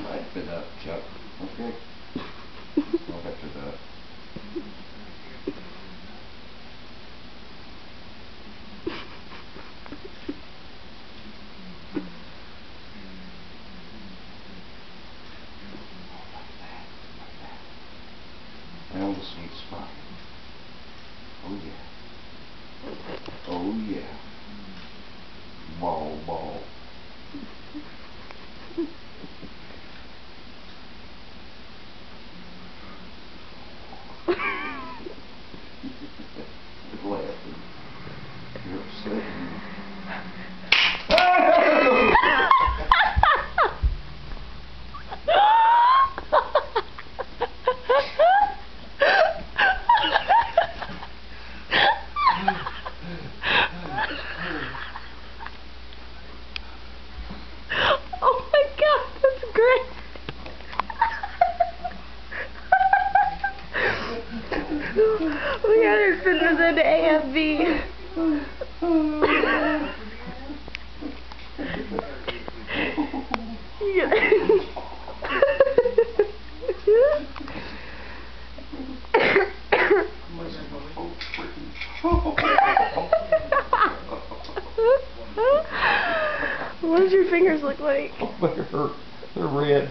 that, Chuck. Okay. I'll get to that. Found the sweet spot. We got her fitness into AFB. You what does your fingers look like? They're, they're red.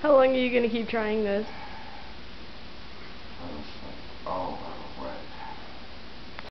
How long are you gonna keep trying this?